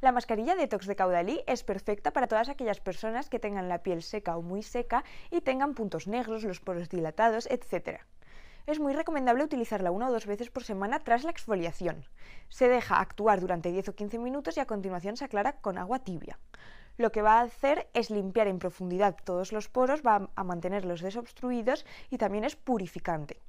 La mascarilla detox de Caudalí es perfecta para todas aquellas personas que tengan la piel seca o muy seca y tengan puntos negros, los poros dilatados, etc. Es muy recomendable utilizarla una o dos veces por semana tras la exfoliación. Se deja actuar durante 10 o 15 minutos y a continuación se aclara con agua tibia. Lo que va a hacer es limpiar en profundidad todos los poros, va a mantenerlos desobstruidos y también es purificante.